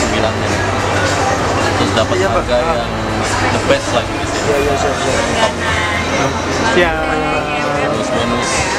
9 dibilangnya terus dapat iya, harga pak. yang the best lah gitu sih iya ya, ya, ya. ya. terus bonus